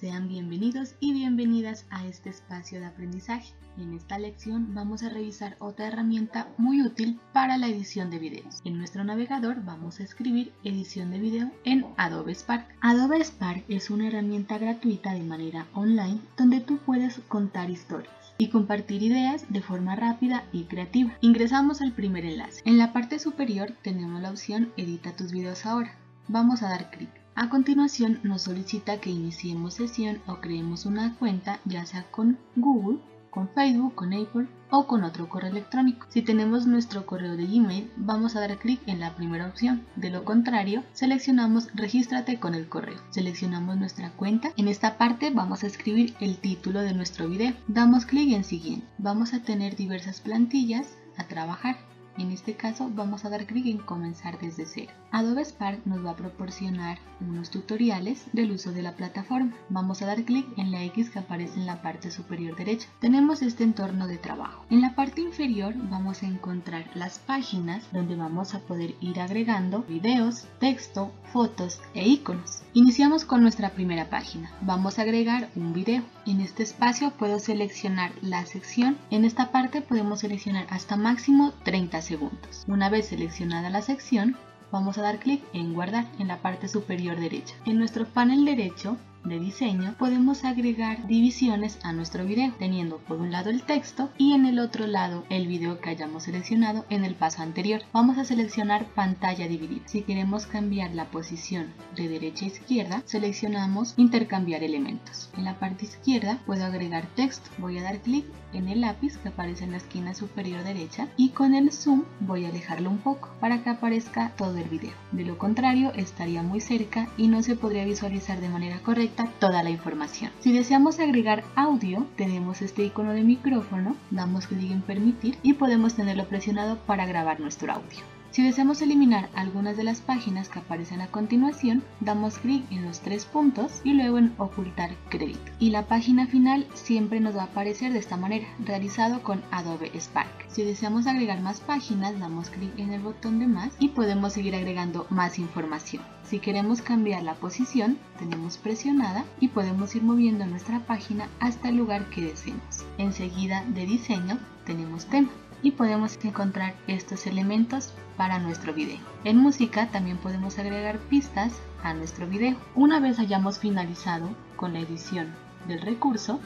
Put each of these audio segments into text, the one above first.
Sean bienvenidos y bienvenidas a este espacio de aprendizaje. En esta lección vamos a revisar otra herramienta muy útil para la edición de videos. En nuestro navegador vamos a escribir edición de video en Adobe Spark. Adobe Spark es una herramienta gratuita de manera online donde tú puedes contar historias y compartir ideas de forma rápida y creativa. Ingresamos al primer enlace. En la parte superior tenemos la opción Edita tus videos ahora. Vamos a dar clic. A continuación nos solicita que iniciemos sesión o creemos una cuenta ya sea con Google, con Facebook, con Apple o con otro correo electrónico. Si tenemos nuestro correo de Gmail, vamos a dar clic en la primera opción. De lo contrario, seleccionamos Regístrate con el correo. Seleccionamos nuestra cuenta. En esta parte vamos a escribir el título de nuestro video. Damos clic en Siguiente. Vamos a tener diversas plantillas a trabajar. En este caso vamos a dar clic en comenzar desde cero. Adobe Spark nos va a proporcionar unos tutoriales del uso de la plataforma. Vamos a dar clic en la X que aparece en la parte superior derecha. Tenemos este entorno de trabajo. En la parte inferior vamos a encontrar las páginas donde vamos a poder ir agregando videos, texto, fotos e iconos. Iniciamos con nuestra primera página. Vamos a agregar un video. En este espacio puedo seleccionar la sección. En esta parte podemos seleccionar hasta máximo 30 segundos. Una vez seleccionada la sección, vamos a dar clic en guardar en la parte superior derecha. En nuestro panel derecho de diseño podemos agregar divisiones a nuestro video teniendo por un lado el texto y en el otro lado el video que hayamos seleccionado en el paso anterior. Vamos a seleccionar pantalla dividida. Si queremos cambiar la posición de derecha a izquierda seleccionamos intercambiar elementos. En la parte izquierda puedo agregar texto voy a dar clic en el lápiz que aparece en la esquina superior derecha y con el zoom voy a alejarlo un poco para que aparezca todo el video. De lo contrario estaría muy cerca y no se podría visualizar de manera correcta toda la información. Si deseamos agregar audio, tenemos este icono de micrófono, damos clic en permitir y podemos tenerlo presionado para grabar nuestro audio. Si deseamos eliminar algunas de las páginas que aparecen a continuación, damos clic en los tres puntos y luego en ocultar crédito. Y la página final siempre nos va a aparecer de esta manera, realizado con Adobe Spark. Si deseamos agregar más páginas, damos clic en el botón de más y podemos seguir agregando más información. Si queremos cambiar la posición, tenemos presionada y podemos ir moviendo nuestra página hasta el lugar que deseemos. Enseguida de diseño tenemos tema y podemos encontrar estos elementos para nuestro video. En música también podemos agregar pistas a nuestro video. Una vez hayamos finalizado con la edición del recurso,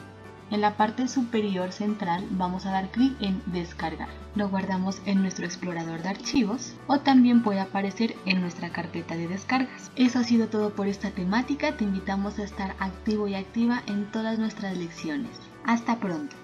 en la parte superior central vamos a dar clic en descargar. Lo guardamos en nuestro explorador de archivos o también puede aparecer en nuestra carpeta de descargas. Eso ha sido todo por esta temática. Te invitamos a estar activo y activa en todas nuestras lecciones. Hasta pronto.